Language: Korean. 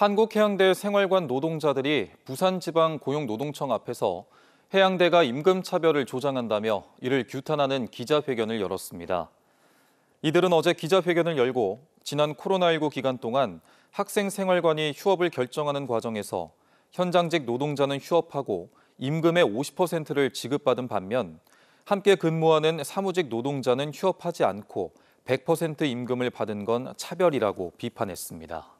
한국해양대 생활관 노동자들이 부산지방고용노동청 앞에서 해양대가 임금 차별을 조장한다며 이를 규탄하는 기자회견을 열었습니다. 이들은 어제 기자회견을 열고 지난 코로나19 기간 동안 학생 생활관이 휴업을 결정하는 과정에서 현장직 노동자는 휴업하고 임금의 50%를 지급받은 반면 함께 근무하는 사무직 노동자는 휴업하지 않고 100% 임금을 받은 건 차별이라고 비판했습니다.